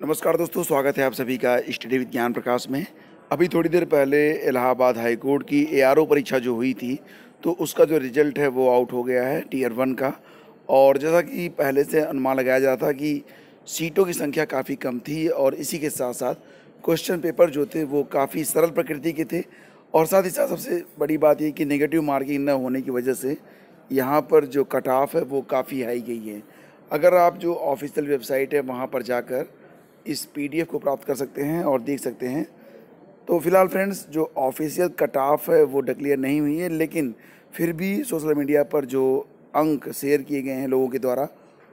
नमस्कार दोस्तों, स्वागत है आप सभी का स्टडी विज्ञान प्रकाश में। अभी थोड़ी देर पहले इलाहाबाद हाई कोर्ट की एआरओ परीक्षा जो हुई थी तो उसका जो रिज़ल्ट है वो आउट हो गया है, टीयर वन का। और जैसा कि पहले से अनुमान लगाया जा था कि सीटों की संख्या काफ़ी कम थी और इसी के साथ साथ क्वेश्चन पेपर जो थे वो काफ़ी सरल प्रकृति के थे। और साथ ही साथ सबसे बड़ी बात ये कि नेगेटिव मार्किंग न होने की वजह से यहाँ पर जो कट ऑफ़ है वो काफ़ी हाई गई है। अगर आप जो ऑफिशियल वेबसाइट है वहाँ पर जाकर इस पीडीएफ को प्राप्त कर सकते हैं और देख सकते हैं। तो फ़िलहाल फ्रेंड्स, जो ऑफिशियल कट ऑफ़ है, वो डिक्लेयर नहीं हुई है, लेकिन फिर भी सोशल मीडिया पर जो अंक शेयर किए गए हैं लोगों के द्वारा,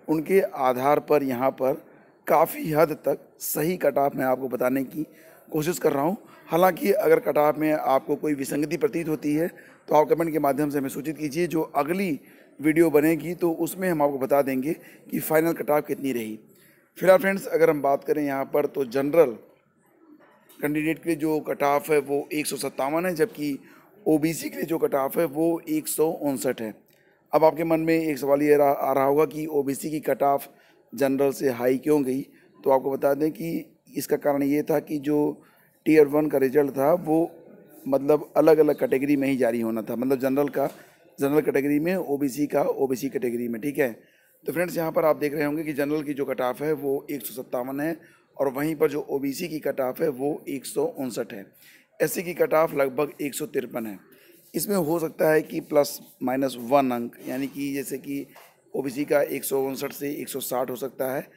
उनके आधार पर यहाँ पर काफ़ी हद तक सही कट ऑफ़ मैं आपको बताने की कोशिश कर रहा हूँ। हालाँकि अगर कट ऑफ़ में आपको कोई विसंगति प्रतीत होती है तो आप कमेंट के माध्यम से हमें सूचित कीजिए, जो अगली वीडियो बनेगी तो उसमें हम आपको बता देंगे कि फ़ाइनल कट ऑफ़ कितनी रही। फ़िलहाल फ्रेंड्स अगर हम बात करें यहाँ पर तो जनरल कैंडिडेट के लिए जो कट ऑफ़ है, वो एक सौ सत्तावन है, जबकि ओबीसी के लिए जो कट ऑफ़ है, वो एक सौ उनसठ है। अब आपके मन में एक सवाल ये आ रहा होगा कि ओबीसी की कट ऑफ़ जनरल से हाई क्यों गई? तो आपको बता दें कि इसका कारण ये था कि जो टीयर वन का रिज़ल्ट था, वो मतलब अलग अलग कैटेगरी में ही जारी होना था। मतलब जनरल का जनरल कैटेगरी में ओबीसी का ओबीसी कैटेगरी में, ठीक है? तो फ्रेंड्स यहाँ पर आप देख रहे होंगे कि जनरल की जो कट ऑफ़ है, वो एक सौ सत्तावन है और वहीं पर जो ओबीसी की कट ऑफ़ है, वो एक सौ उनसठ है। एस की कट ऑफ़ लगभग एक सौ तिरपन है। इसमें हो सकता है कि प्लस माइनस वन अंक, यानी कि जैसे कि ओबीसी का एक सौ उनसठ से एक सौ साठ हो सकता है,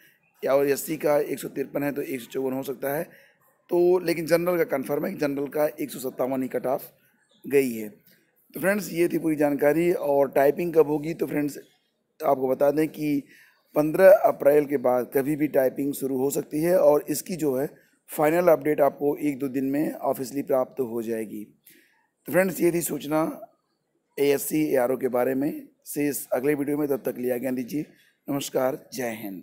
या और एस का एक सौ तिरपन है तो एक सौ चौवन हो सकता है। तो लेकिन जनरल का कन्फर्म है कि जनरल का एक सौ सत्तावन ही कट ऑफ़ गई है। तो फ्रेंड्स ये थी पूरी जानकारी और टाइपिंग कब होगी? तो फ्रेंड्स आपको बता दें कि 15 अप्रैल के बाद कभी भी टाइपिंग शुरू हो सकती है और इसकी जो है फाइनल अपडेट आपको एक दो दिन में ऑफिसली प्राप्त हो जाएगी। तो फ्रेंड्स ये थी सूचना ए एस सी के बारे में। से इस अगले वीडियो में। तब तक लिया गया दीजिए। नमस्कार। जय हिंद।